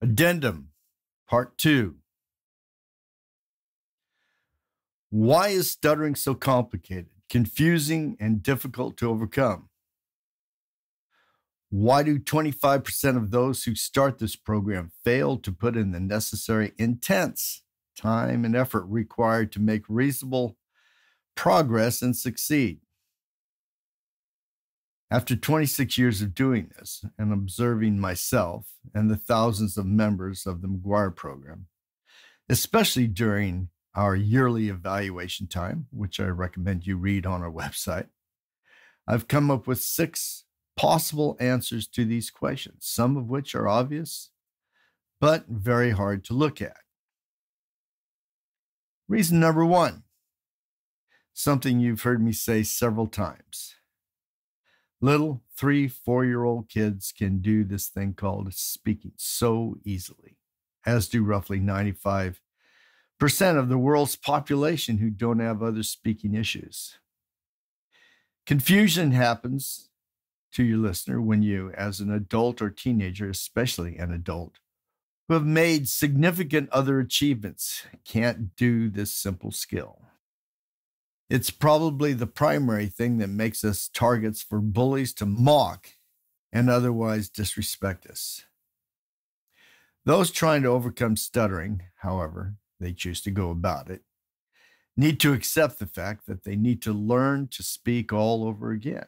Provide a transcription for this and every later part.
Addendum, Part 2. Why is stuttering so complicated, confusing, and difficult to overcome? Why do 25% of those who start this program fail to put in the necessary intense time and effort required to make reasonable progress and succeed? After 26 years of doing this and observing myself and the thousands of members of the McGuire program, especially during our yearly evaluation time, which I recommend you read on our website, I've come up with six possible answers to these questions, some of which are obvious, but very hard to look at. Reason number one something you've heard me say several times Little three, four year old kids can do this thing called speaking so easily, as do roughly 95% of the world's population who don't have other speaking issues. Confusion happens to your listener when you, as an adult or teenager, especially an adult, who have made significant other achievements, can't do this simple skill. It's probably the primary thing that makes us targets for bullies to mock and otherwise disrespect us. Those trying to overcome stuttering, however, they choose to go about it, need to accept the fact that they need to learn to speak all over again,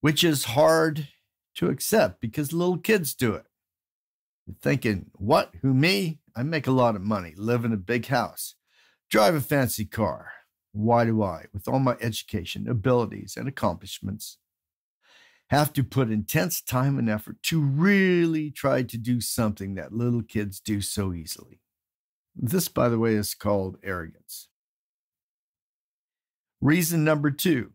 which is hard to accept because little kids do it. You're thinking, what? Who, me? I make a lot of money, live in a big house, drive a fancy car. Why do I, with all my education, abilities, and accomplishments, have to put intense time and effort to really try to do something that little kids do so easily? This, by the way, is called arrogance. Reason number two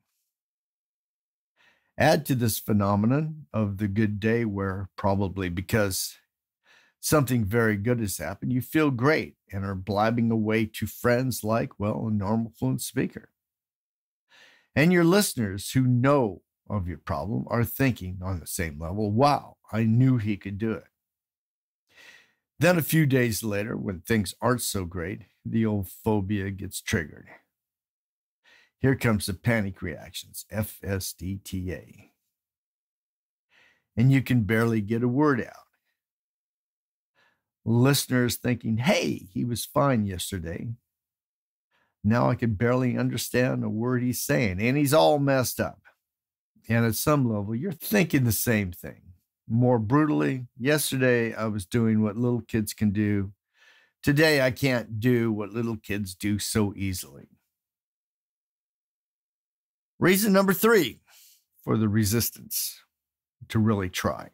add to this phenomenon of the good day where probably because something very good has happened, you feel great and are blabbing away to friends like, well, a normal fluent speaker. And your listeners who know of your problem are thinking on the same level, wow, I knew he could do it. Then a few days later, when things aren't so great, the old phobia gets triggered. Here comes the panic reactions, FSDTA. And you can barely get a word out listeners thinking, hey, he was fine yesterday. Now I can barely understand a word he's saying, and he's all messed up. And at some level, you're thinking the same thing. More brutally, yesterday I was doing what little kids can do. Today I can't do what little kids do so easily. Reason number three for the resistance to really try.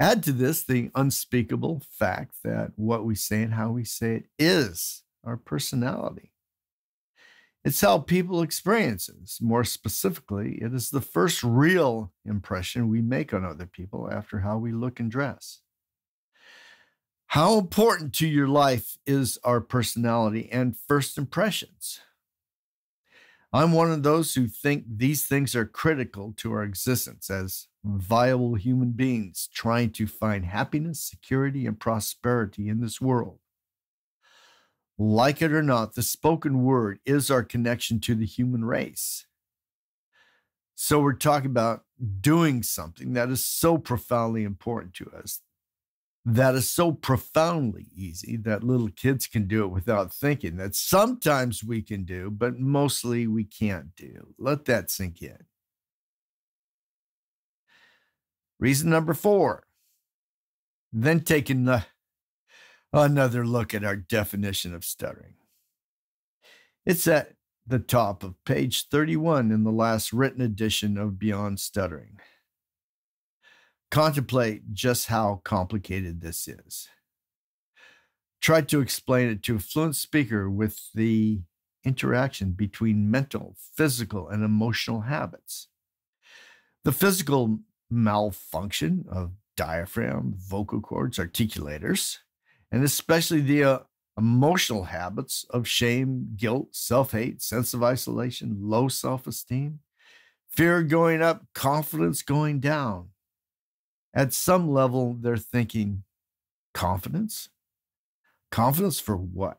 Add to this the unspeakable fact that what we say and how we say it is our personality. It's how people experience us. More specifically, it is the first real impression we make on other people after how we look and dress. How important to your life is our personality and first impressions? I'm one of those who think these things are critical to our existence as viable human beings trying to find happiness, security, and prosperity in this world. Like it or not, the spoken word is our connection to the human race. So we're talking about doing something that is so profoundly important to us that is so profoundly easy that little kids can do it without thinking, that sometimes we can do, but mostly we can't do. Let that sink in. Reason number four, then taking the, another look at our definition of stuttering. It's at the top of page 31 in the last written edition of Beyond Stuttering contemplate just how complicated this is. Try to explain it to a fluent speaker with the interaction between mental, physical, and emotional habits. The physical malfunction of diaphragm, vocal cords, articulators, and especially the uh, emotional habits of shame, guilt, self hate, sense of isolation, low self esteem, fear going up, confidence going down, At some level, they're thinking confidence? Confidence for what?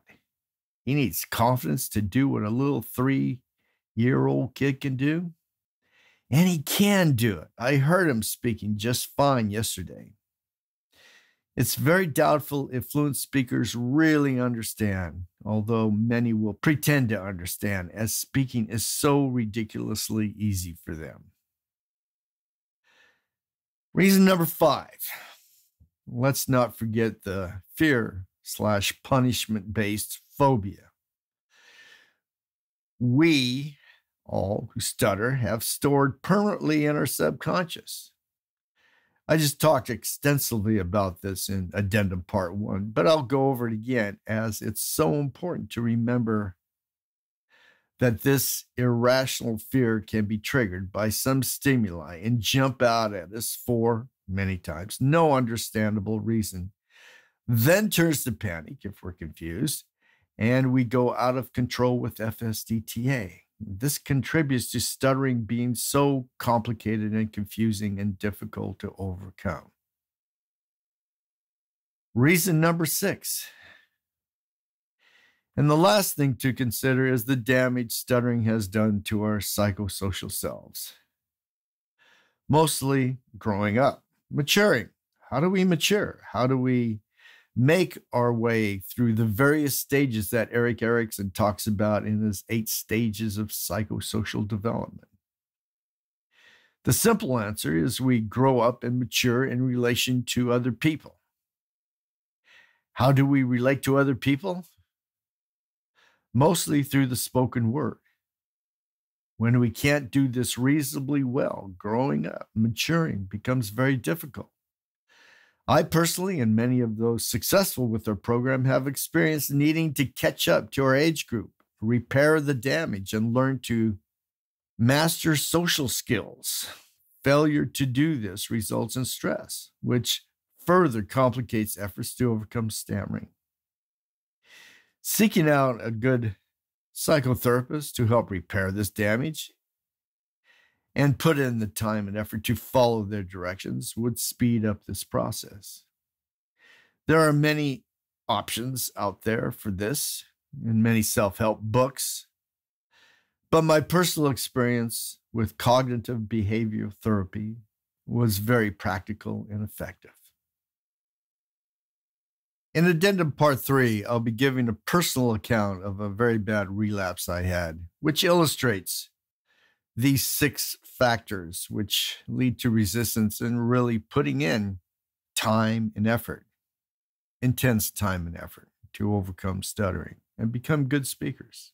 He needs confidence to do what a little three year old kid can do. And he can do it. I heard him speaking just fine yesterday. It's very doubtful if fluent speakers really understand, although many will pretend to understand, as speaking is so ridiculously easy for them. Reason number five let's not forget the fear slash punishment based phobia. We, all who stutter, have stored permanently in our subconscious. I just talked extensively about this in addendum part one, but I'll go over it again as it's so important to remember that this irrational fear can be triggered by some stimuli and jump out at us for many times no understandable reason. Then turns to panic if we're confused, and we go out of control with FSDTA. This contributes to stuttering being so complicated and confusing and difficult to overcome. Reason number six. And the last thing to consider is the damage stuttering has done to our psychosocial selves. Mostly growing up, maturing. How do we mature? How do we make our way through the various stages that Erik Erikson talks about in his eight stages of psychosocial development? The simple answer is we grow up and mature in relation to other people. How do we relate to other people? Mostly through the spoken word. When we can't do this reasonably well, growing up, maturing becomes very difficult. I personally, and many of those successful with our program, have experienced needing to catch up to our age group, repair the damage, and learn to master social skills. Failure to do this results in stress, which further complicates efforts to overcome stammering. Seeking out a good psychotherapist to help repair this damage and put in the time and effort to follow their directions would speed up this process. There are many options out there for this in many self help books, but my personal experience with cognitive behavioral therapy was very practical and effective. In addendum part three, I'll be giving a personal account of a very bad relapse I had, which illustrates these six factors which lead to resistance and really putting in time and effort, intense time and effort to overcome stuttering and become good speakers.